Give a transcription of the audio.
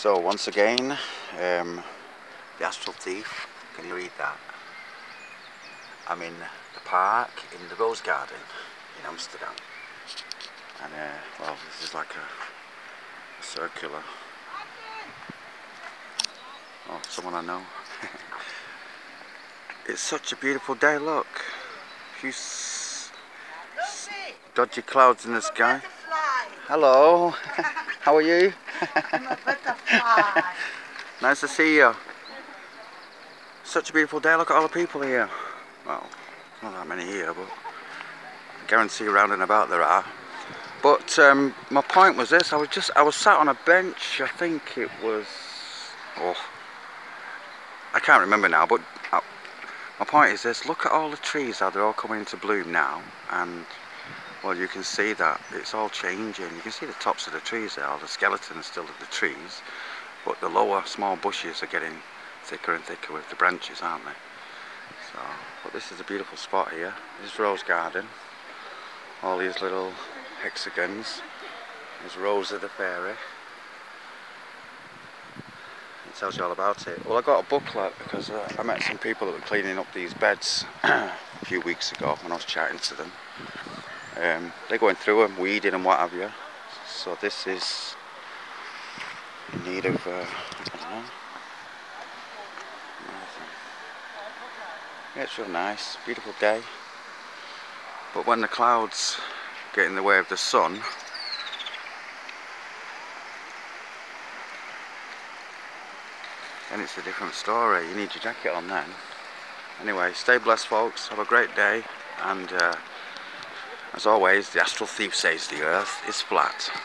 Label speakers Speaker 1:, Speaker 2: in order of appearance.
Speaker 1: So once again, um, the Astral Thief, can you read that? I'm in the park in the Rose Garden in Amsterdam. And uh, well, this is like a, a circular. Oh, someone I know. it's such a beautiful day, look. A few dodgy clouds in the sky. Hello. How are you?
Speaker 2: I'm a butterfly.
Speaker 1: nice to see you. Such a beautiful day. Look at all the people here. Well, not that many here, but I guarantee around and about there are. But um, my point was this: I was just I was sat on a bench. I think it was. Oh, I can't remember now. But I, uh, my point is this: look at all the trees. How they're all coming into bloom now, and well you can see that it's all changing. You can see the tops of the trees there the skeletons still of the trees but the lower small bushes are getting thicker and thicker with the branches aren't they? So but this is a beautiful spot here. This is rose garden. All these little hexagons. There's Rosa the fairy. It tells you all about it. Well I got a booklet because uh, I met some people that were cleaning up these beds a few weeks ago when I was chatting to them um, they're going through them, weeding and what have you. So this is in need of, uh, Yeah, it's real nice, beautiful day. But when the clouds get in the way of the sun, then it's a different story. You need your jacket on then. Anyway, stay blessed folks, have a great day and uh, as always, the astral thief says the earth is flat.